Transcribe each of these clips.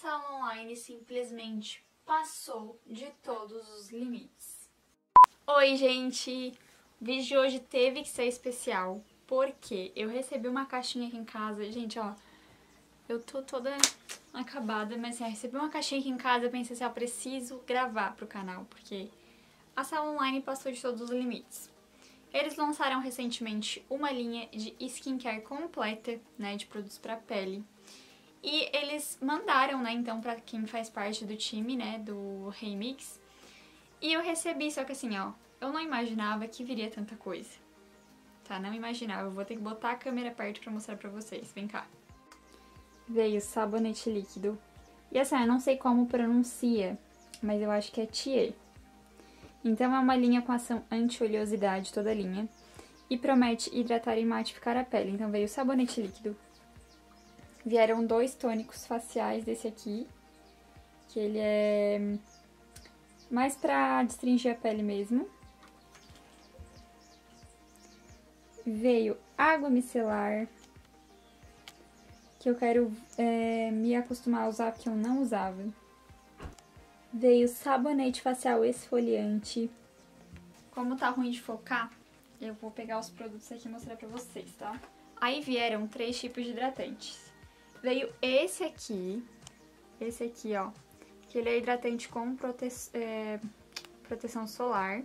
sala online simplesmente passou de todos os limites. Oi, gente! O vídeo de hoje teve que ser especial, porque eu recebi uma caixinha aqui em casa. Gente, ó, eu tô toda acabada, mas assim, recebi uma caixinha aqui em casa e pensei assim, ó, preciso gravar pro canal, porque a sala online passou de todos os limites. Eles lançaram recentemente uma linha de skincare completa, né, de produtos para pele. E eles mandaram, né, então, pra quem faz parte do time, né, do Remix. E eu recebi, só que assim, ó, eu não imaginava que viria tanta coisa. Tá, não imaginava. Eu vou ter que botar a câmera perto pra mostrar pra vocês. Vem cá. Veio sabonete líquido. E assim, eu não sei como pronuncia, mas eu acho que é Thier. Então é uma linha com ação anti-oleosidade, toda a linha. E promete hidratar e matificar a pele. Então veio sabonete líquido, Vieram dois tônicos faciais desse aqui, que ele é mais pra destringir a pele mesmo. Veio água micelar, que eu quero é, me acostumar a usar, porque eu não usava. Veio sabonete facial esfoliante. Como tá ruim de focar, eu vou pegar os produtos aqui e mostrar pra vocês, tá? Aí vieram três tipos de hidratantes. Veio esse aqui, esse aqui, ó, que ele é hidratante com prote é, proteção solar.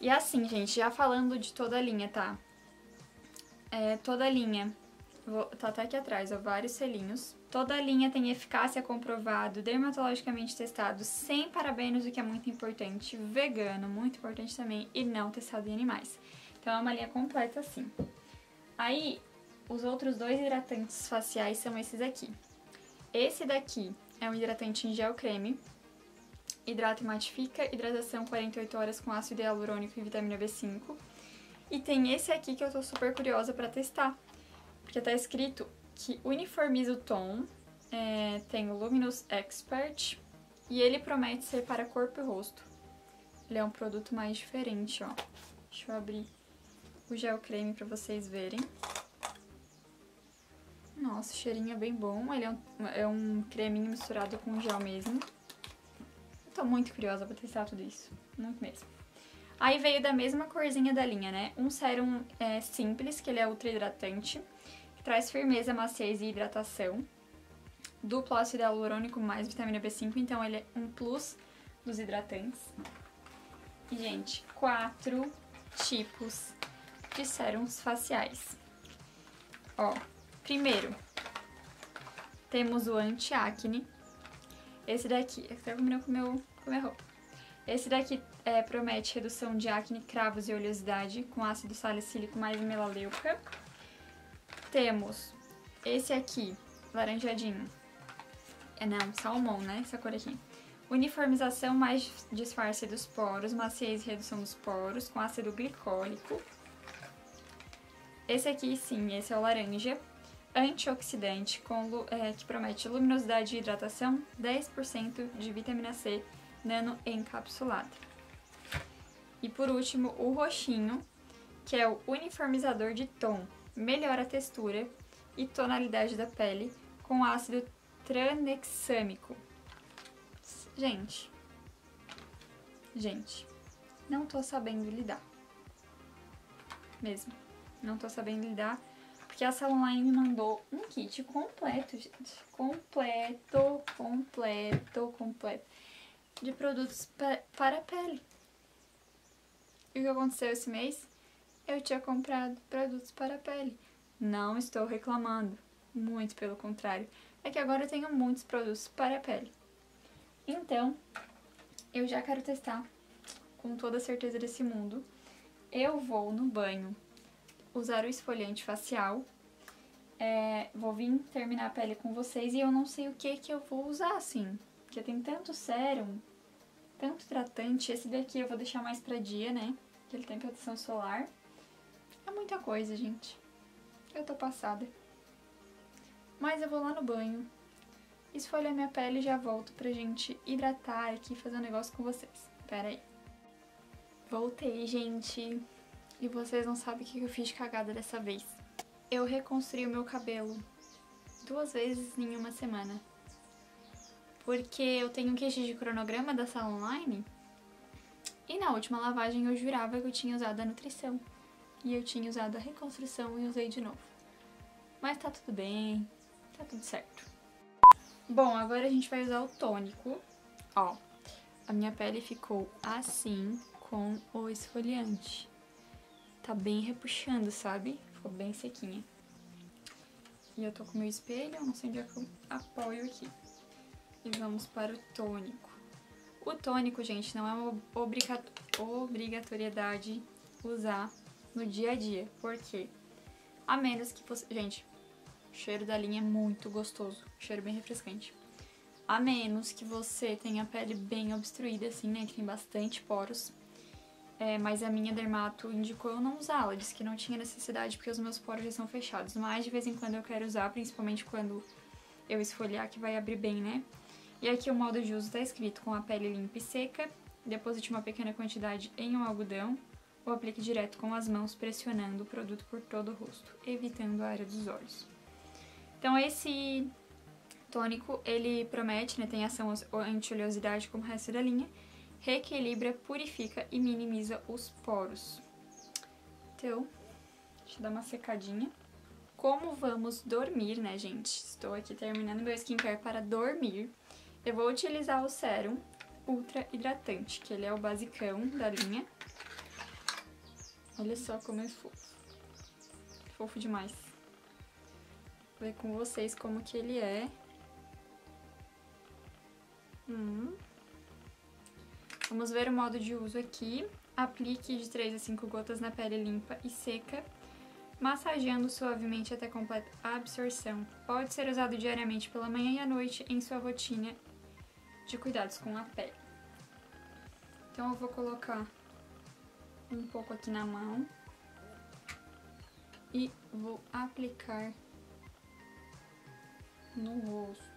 E assim, gente, já falando de toda a linha, tá? É, toda a linha, vou, tá até aqui atrás, ó, vários selinhos. Toda a linha tem eficácia comprovado, dermatologicamente testado, sem parabenos, o que é muito importante, vegano, muito importante também, e não testado em animais. Então é uma linha completa assim. Aí, os outros dois hidratantes faciais são esses aqui. Esse daqui é um hidratante em gel creme, hidrata e matifica, hidratação 48 horas com ácido hialurônico e vitamina B5. E tem esse aqui que eu tô super curiosa pra testar, porque tá escrito que uniformiza o tom, é, tem o Luminous Expert, e ele promete ser para corpo e rosto. Ele é um produto mais diferente, ó. Deixa eu abrir o gel creme pra vocês verem. Nossa, o cheirinho é bem bom. Ele é um, é um creminho misturado com gel mesmo. tô muito curiosa pra testar tudo isso. Muito mesmo. Aí veio da mesma corzinha da linha, né? Um sérum é, simples, que ele é ultra hidratante. Que traz firmeza, maciez e hidratação. Duplo ácido hialurônico mais vitamina B5, então ele é um plus dos hidratantes. E, gente, quatro tipos de sérums faciais. Ó, Primeiro, temos o anti-acne. Esse daqui, até combinou com, meu, com minha roupa. Esse daqui é, promete redução de acne, cravos e oleosidade com ácido salicílico mais melaleuca. Temos esse aqui, laranjadinho. É não, salmão, né? Essa cor aqui. Uniformização mais disfarce dos poros, maciez e redução dos poros com ácido glicólico. Esse aqui, sim, esse é o laranja antioxidante com, é, que promete luminosidade e hidratação, 10% de vitamina C nano encapsulada. E por último, o roxinho, que é o uniformizador de tom, melhora a textura e tonalidade da pele com ácido tranexâmico. Gente, gente, não tô sabendo lidar. Mesmo, não tô sabendo lidar porque a Sala Online mandou um kit completo, gente. Completo, completo, completo. De produtos para a pele. E o que aconteceu esse mês? Eu tinha comprado produtos para a pele. Não estou reclamando. Muito pelo contrário. É que agora eu tenho muitos produtos para a pele. Então, eu já quero testar com toda a certeza desse mundo. Eu vou no banho usar o esfoliante facial. É, vou vir terminar a pele com vocês e eu não sei o que que eu vou usar, assim. Porque tem tanto sérum, tanto tratante. Esse daqui eu vou deixar mais pra dia, né? Que ele tem proteção solar. É muita coisa, gente. Eu tô passada. Mas eu vou lá no banho, esfoliar minha pele e já volto pra gente hidratar aqui e fazer um negócio com vocês. Pera aí. Voltei, gente. E vocês não sabem o que eu fiz de cagada dessa vez. Eu reconstruí o meu cabelo duas vezes em uma semana. porque eu tenho um queijo de cronograma da sala online e na última lavagem eu jurava que eu tinha usado a nutrição e eu tinha usado a reconstrução e usei de novo. Mas tá tudo bem, tá tudo certo. Bom, agora a gente vai usar o tônico. Ó, a minha pele ficou assim com o esfoliante. Tá bem repuxando, sabe? Ficou bem sequinha. E eu tô com meu espelho, não sei onde é que eu apoio aqui. E vamos para o tônico. O tônico, gente, não é uma obrigatoriedade usar no dia a dia. Por quê? A menos que você... Gente, o cheiro da linha é muito gostoso. Cheiro bem refrescante. A menos que você tenha a pele bem obstruída, assim, né? Que tem bastante poros. É, mas a minha dermato indicou eu não usar. Ela disse que não tinha necessidade porque os meus poros já são fechados. Mas de vez em quando eu quero usar, principalmente quando eu esfoliar, que vai abrir bem, né? E aqui o modo de uso tá escrito com a pele limpa e seca. Deposite uma pequena quantidade em um algodão ou aplique direto com as mãos, pressionando o produto por todo o rosto, evitando a área dos olhos. Então esse tônico, ele promete, né, tem ação anti-oleosidade como o resto da linha, reequilibra, purifica e minimiza os poros. Então, deixa eu dar uma secadinha. Como vamos dormir, né, gente? Estou aqui terminando meu skincare para dormir. Eu vou utilizar o sérum ultra hidratante, que ele é o basicão da linha. Olha só como é fofo. Fofo demais. Vou ver com vocês como que ele é. Hum. Vamos ver o modo de uso aqui. Aplique de 3 a 5 gotas na pele limpa e seca, massageando suavemente até completa absorção. Pode ser usado diariamente pela manhã e à noite em sua rotina de cuidados com a pele. Então eu vou colocar um pouco aqui na mão e vou aplicar no rosto.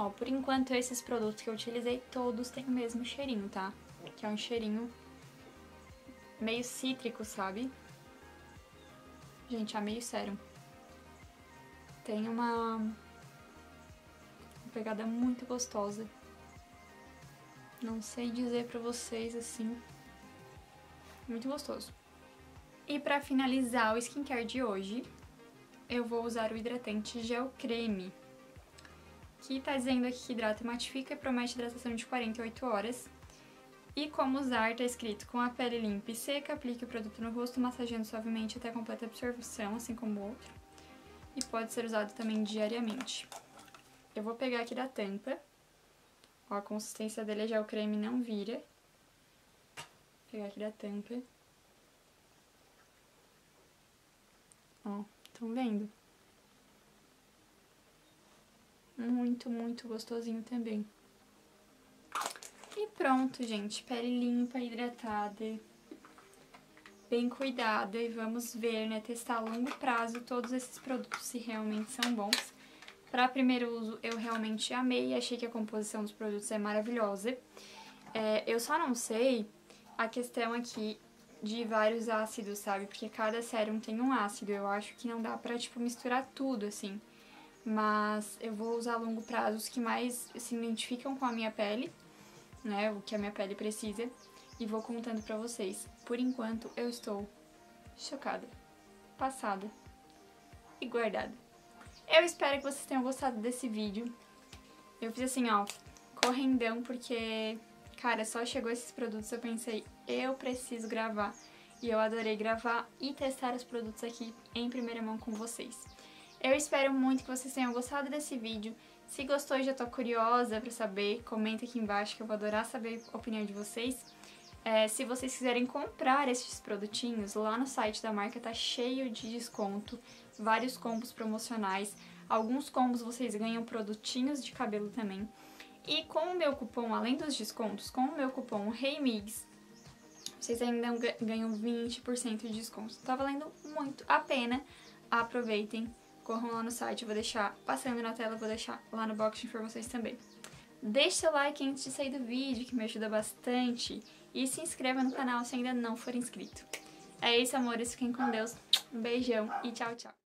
Ó, por enquanto esses produtos que eu utilizei todos têm o mesmo cheirinho, tá? Que é um cheirinho meio cítrico, sabe? Gente, é meio sério. Tem uma, uma pegada muito gostosa. Não sei dizer pra vocês, assim, muito gostoso. E pra finalizar o skincare de hoje, eu vou usar o hidratante Gel Creme que tá dizendo aqui que hidrata e matifica e promete hidratação de 48 horas. E como usar, tá escrito com a pele limpa e seca, aplique o produto no rosto, massageando suavemente até completa absorção, assim como o outro. E pode ser usado também diariamente. Eu vou pegar aqui da tampa. Ó, a consistência dele já o creme não vira. Vou pegar aqui da tampa. Ó, estão vendo? Muito, muito gostosinho também. E pronto, gente. Pele limpa, hidratada, bem cuidada. E vamos ver, né, testar a longo prazo todos esses produtos, se realmente são bons. Para primeiro uso, eu realmente amei, achei que a composição dos produtos é maravilhosa. É, eu só não sei a questão aqui de vários ácidos, sabe? Porque cada sérum tem um ácido. Eu acho que não dá pra, tipo, misturar tudo, assim mas eu vou usar a longo prazo os que mais se identificam com a minha pele, né, o que a minha pele precisa, e vou contando pra vocês. Por enquanto, eu estou chocada, passada e guardada. Eu espero que vocês tenham gostado desse vídeo. Eu fiz assim, ó, correndão, porque, cara, só chegou esses produtos, eu pensei, eu preciso gravar. E eu adorei gravar e testar os produtos aqui em primeira mão com vocês. Eu espero muito que vocês tenham gostado desse vídeo. Se gostou e já tô curiosa pra saber, comenta aqui embaixo que eu vou adorar saber a opinião de vocês. É, se vocês quiserem comprar esses produtinhos, lá no site da marca tá cheio de desconto, vários combos promocionais. Alguns combos vocês ganham produtinhos de cabelo também. E com o meu cupom, além dos descontos, com o meu cupom REIMIGS, vocês ainda ganham 20% de desconto. Tá valendo muito a pena. Aproveitem corram lá no site, eu vou deixar passando na tela, vou deixar lá no box de informações também. Deixe seu like antes de sair do vídeo, que me ajuda bastante, e se inscreva no canal se ainda não for inscrito. É isso, amores, fiquem com Deus, um beijão e tchau, tchau.